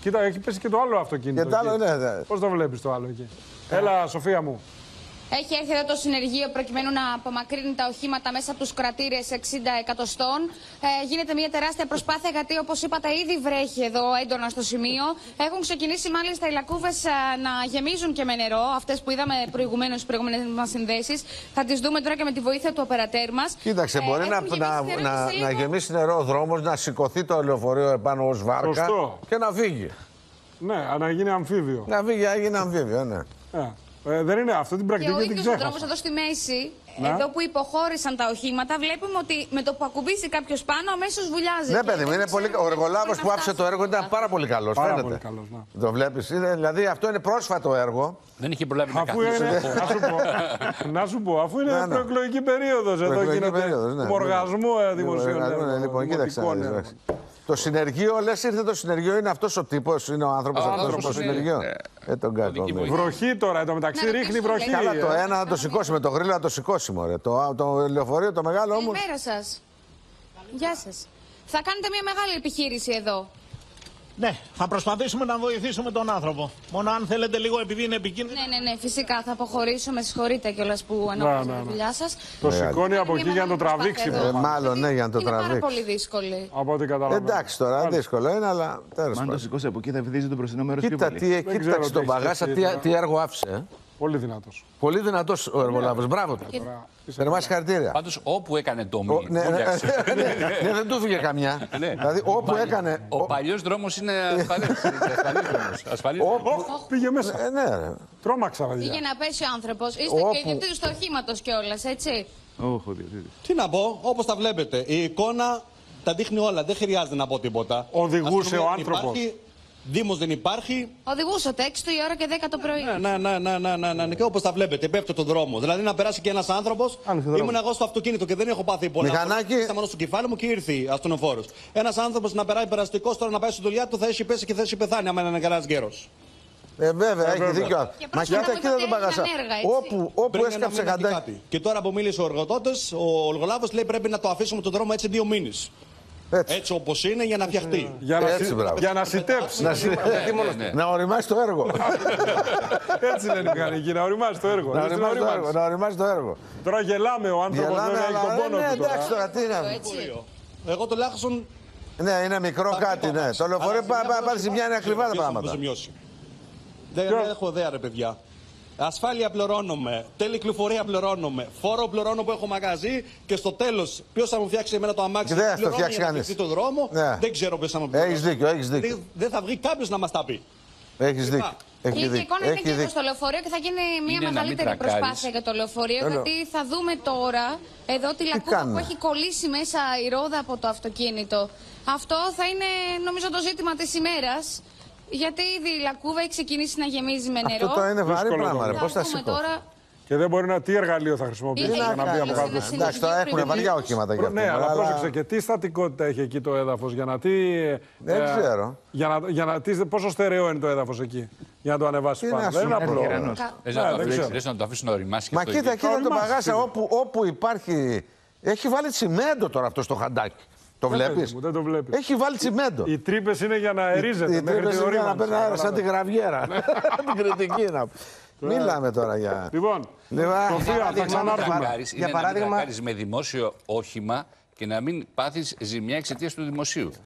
Κοίτα, έχει πέσει και το άλλο αυτοκίνητο. Και το άλλο, εκεί. ναι, ναι. Πώς το βλέπεις το άλλο εκεί; Έλα, Σοφία μου. Έχει έρθει εδώ το συνεργείο προκειμένου να απομακρύνει τα οχήματα μέσα από τους κρατήρες 60 εκατοστών. Ε, γίνεται μια τεράστια προσπάθεια γιατί, όπως είπατε, ήδη βρέχει εδώ έντονα στο σημείο. Έχουν ξεκινήσει μάλιστα οι λακκούβες να γεμίζουν και με νερό. Αυτές που είδαμε προηγουμένως στι προηγούμενες μας συνδέσεις. Θα τις δούμε τώρα και με τη βοήθεια του οπερατέρ μας. Κοίταξε, μπορεί να, να, να, να γεμίσει νερό ο δρόμος, να σηκωθεί το λεωφορείο επάνω ως βάρκα Σωστό. και να φύγει. Ναι, να γίνει αμφίβιο. Να φύγει, έγινε αμφίβιο, ναι. Ε, ε, δεν είναι αυτό την Και ο πρακτική την ίδιος ο δρόμος ξέχασα. εδώ στη μέση, Να. εδώ που υποχώρησαν τα οχήματα, βλέπουμε ότι με το που ακουμπήσει κάποιος πάνω, αμέσως βουλιάζει. Ναι, Και παιδί μου, δεν είναι ξέρουμε πολύ... ο πότε εργολάβος μπορεί που να άφησε φτάσει το έργο ήταν αυτά. πάρα πολύ καλός. Πάρα Φαίνεται. πολύ καλός, ναι. Το βλέπεις. Δηλαδή αυτό είναι πρόσφατο έργο. Δεν είχε προλάβει να Αφού καθίσει. είναι, να, σου πω, να σου πω, αφού είναι Ναι, ναι. προεκλογική περίοδος εδώ Προεκλογική γίνεται περίοδος, ναι. οργασμό ε, δημοσίων Λοιπόν, έργων, Λοιπόν, κοίταξε. Να δημοτικών δεις, έργων. εντάξει. Το συνεργείο, λες, ήρθε το συνεργείο, είναι αυτός ο τύπος, είναι ο άνθρωπος Ο αυτός άνθρωπος το είναι, συνεργείο. ναι. Ε, τον κάτω. Οδική ναι. βοήθεια. Βροχή τώρα, εδώ μεταξύ Να ρίχνει ρωτήσω, βροχή. λέει. Καλά, το ε. ένα να το σηκώσει με το γρίλο, να το σηκώσει μωρέ. Το, το λεωφορείο, το μεγάλο όμως. Καλημέρα σας. Γεια σας. Θα κάνετε μια μεγάλη επιχείρηση εδώ. Ναι, θα προσπαθήσουμε να βοηθήσουμε τον άνθρωπο. Μόνο αν θέλετε λίγο, επειδή είναι επικίνδυνο. Ναι, ναι, ναι, φυσικά θα αποχωρήσουμε. Συγχωρείτε κιόλας που ανέβασαν ναι, τη ναι. δουλειά σας. Το σηκώνει από εκεί για να το τραβήξει. Εδώ. Ε, προφανώς. μάλλον, ναι, για να το είναι πάρα τραβήξει. πολύ δύσκολη. Από ό,τι καταλαβαίνω. Εντάξει τώρα, Μάλιστα. δύσκολο είναι, αλλά τέλος Αν το πάντων. σηκώσει από εκεί θα βυθίζει το μπροστινό μέρο πιο Κοίτα, πολύ. τι, ξέρω κοίταξε τι τον έχεις Παγάσα, σκεφτεί τι, τώρα. τι έργο άφησε. Ε. Πολύ δυνατός. Πολύ δυνατός ο εργολάβο. Μπράβο του. Θερμά συγχαρητήρια. Πάντως όπου έκανε το Ο- μήνυμα. ναι, ναι, ναι, ναι, δεν του έφυγε καμιά. Ναι. Δηλαδή όπου έκανε. Ο παλιός δρόμος είναι ασφαλής δρόμος. Ασφαλής Όπου- δρόμος. Οχ, πήγε μέσα. Ε, ναι, ρε. Τρόμαξα, παιδιά. Πήγε να πέσει ο άνθρωπος. Είστε Όπου- και γιατί του οχήματος κιόλας, έτσι. Όχ, ο διαιτητής. Τι να πω, όπως τα βλέπετε. Η εικόνα τα δείχνει όλα. Δεν χρειάζεται να πω τίποτα. Οδηγούσε Αστυνομία ο δεν άνθρωπος. υπάρχει, Δήμος δεν υπάρχει. Οδηγούσατε 6 η ώρα και 10 το πρωί. Ναι, ναι, ναι, ναι, ναι, ναι, ναι. Και όπως τα βλέπετε, πέφτει το δρόμο. Δηλαδή να περάσει και ένας άνθρωπος. Ήμουν εγώ στο αυτοκίνητο και δεν έχω πάθει πολλά. Μηχανάκι. Στα μόνο στο κεφάλι μου και ήρθε ασθενοφόρο. Ένας άνθρωπος να περάει περαστικός τώρα να πάει στη δουλειά του θα έχει πέσει και θα έχει πεθάνει. άμα είναι κανένα γέρος. Ε, βέβαια, έχει βέβαια. δίκιο. Και Μα πρόσφατα κοίτα, κοίτα τον έγιναν Παγάσα. έργα, έτσι. Όπου, όπου έσκαψε χαντάκι. Και τώρα που μίλησε ο εργοδότης, ο εργολάβο λέει πρέπει να το αφήσουμε τον δρόμο έτσι δύο μήνες. Έτσι. Έτσι όπως είναι για να φτιαχτεί. Για να, Έτσι, συ- μπράβο. για να σιτέψει. Να, συ- ναι. να οριμάσει το έργο. Έτσι λένε οι μηχανικοί, να οριμάσει το έργο. να Έτσι οριμάσει το οριμάζει. έργο. Να οριμάσει το έργο. Τώρα γελάμε ο άνθρωπος Γελάμε, βέβαια έχει αλλά τον ε, πόνο ναι, του. τώρα. εντάξει τώρα, τι είναι. Έτσι. Εγώ τουλάχιστον Ναι, είναι μικρό κάτι, ναι. Το λεωφορείο πάλι ζημιά είναι ακριβά τα πράγματα. Δεν, Ποιο; δεν έχω ιδέα, ρε παιδιά. Ασφάλεια πληρώνομαι, τέλη κυκλοφορία πληρώνομαι, φόρο πληρώνω που έχω μαγαζί και στο τέλος ποιος θα μου φτιάξει εμένα το αμάξι. Και δεν θα το πληρώνω φτιάξει για να κανείς. φτιαχτεί το δρόμο. Ναι. Δεν ξέρω ποιος θα μου Έχεις πληρώσει. δίκιο, έχεις δίκιο. Δεν, δεν θα βγει κάποιος να μας τα πει. Έχεις δίκιο. Έχεις Η δίκιο. εικόνα είναι Έχεις και εδώ δίκιο. στο λεωφορείο και θα γίνει μια Είναι να μην μεγαλύτερη τρακάρεις. προσπάθεια για το λεωφορείο. Έλα. Γιατί θα δούμε τώρα εδώ τη λακκούβα κάνουμε; που έχει κολλήσει μέσα η ρόδα από το αυτοκίνητο. Αυτό θα είναι νομίζω το ζήτημα της ημέρας. Γιατί ήδη η λακκούβα έχει ξεκινήσει να γεμίζει με νερό. Αυτό τώρα είναι βαρύ Δύσκολο πράγμα, ρε. το Πώς θα δούμε σηκώ. τώρα. Και δεν μπορεί να. Τι εργαλείο θα χρησιμοποιήσει Τι για να να μπει κάνει, από να κάτω. συνεχίσει. Εντάξει, τώρα έχουν βαριά οχήματα για αυτό. Ναι, αλλά αλλά- πρόσεξε και τι στατικότητα έχει εκεί το έδαφος για να τι. Δεν ε, ξέρω. Για να, για να, τι, πόσο στερεό είναι το έδαφος εκεί για να το ανεβάσεις Τι πάνω. να Δεν σου είναι πω, απλό. Γερανός. Θες Ναι, να το δεν αφήσεις- ξέρω. θες να το αφήσεις να οριμάσει και Μα αυτό κοίτα, εκεί. κοίτα τον Οριμάσει, παγάσα σίγουρα. όπου, όπου υπάρχει. Έχει βάλει τσιμέντο τώρα αυτό στο χαντάκι. Το Δεν παιδί βλέπει. μου, Δεν το βλέπει. Έχει βάλει τσιμέντο. Οι τρύπε είναι για να ερίζεται. Οι μέχρι τρύπες την είναι για να ορίμανση. παίρνει αέρα σαν τη Καταλάβες. γραβιέρα. Την κριτική να Μιλάμε τώρα για. Λοιπόν, Λοιπόν, Σοφία, θα Να ξανάρθουμε. τρακάρεις, είναι για να μην παράδειγμα- τρακάρεις με δημόσιο όχημα και να μην πάθεις ζημιά εξαιτία του δημοσίου.